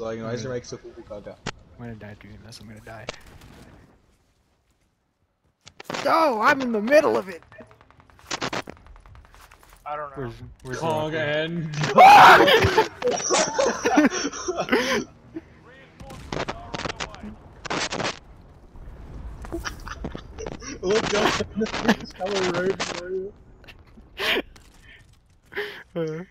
Like, why is your mm-hmm. mic so cool, Gaga? I'm gonna die, doing this, I'm gonna die. No, I'm in the middle of it. I don't know. Where's where's Kong and Look up, it's coming right for you.